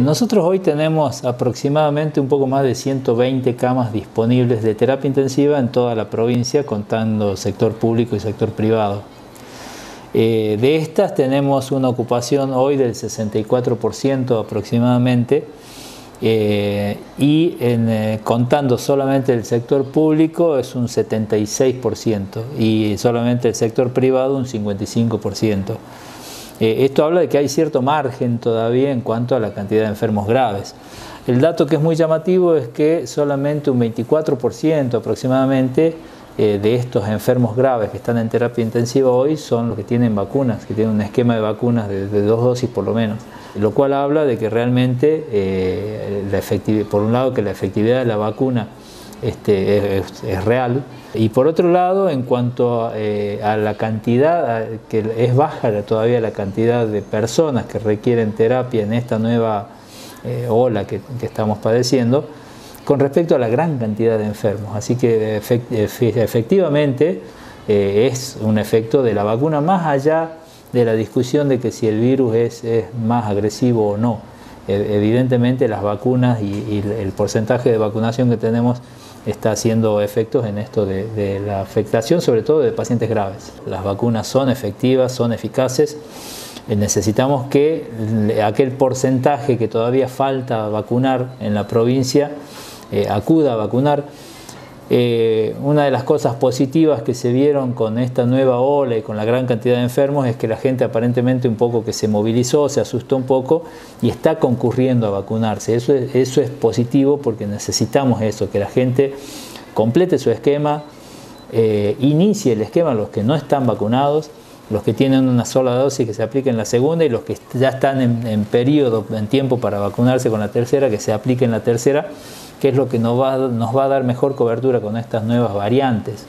Nosotros hoy tenemos aproximadamente un poco más de 120 camas disponibles de terapia intensiva en toda la provincia, contando sector público y sector privado. Eh, de estas tenemos una ocupación hoy del 64% aproximadamente eh, y eh, contando solamente el sector público es un 76% y solamente el sector privado un 55%. Eh, esto habla de que hay cierto margen todavía en cuanto a la cantidad de enfermos graves. El dato que es muy llamativo es que solamente un 24% aproximadamente de estos enfermos graves que están en terapia intensiva hoy son los que tienen vacunas, que tienen un esquema de vacunas de dos dosis por lo menos lo cual habla de que realmente, eh, la por un lado, que la efectividad de la vacuna este, es, real, y por otro lado, en cuanto eh, a, la cantidad, que es baja todavía la cantidad de personas que requieren terapia en esta nueva eh, ola que, estamos padeciendo, con respecto a la gran cantidad de enfermos. Así que efectivamente es un efecto de la vacuna más allá de la discusión de que si el virus es, más agresivo o no. Evidentemente las vacunas y, el porcentaje de vacunación que tenemos está haciendo efectos en esto de, la afectación, sobre todo de pacientes graves. Las vacunas son efectivas, son eficaces. Eh, necesitamos que aquel porcentaje que todavía falta vacunar en la provincia eh, acuda a vacunar eh, una de las cosas positivas que se vieron con esta nueva ola y con la gran cantidad de enfermos es que la gente aparentemente un poco que se movilizó, se asustó un poco y está concurriendo a vacunarse. Eso es, positivo porque necesitamos eso, que la gente complete su esquema, eh, inicie el esquema los que no están vacunados, los que tienen una sola dosis que se apliquen la segunda y los que ya están en, periodo, en tiempo para vacunarse con la tercera, que se apliquen la tercera que es lo que nos va a dar mejor cobertura con estas nuevas variantes.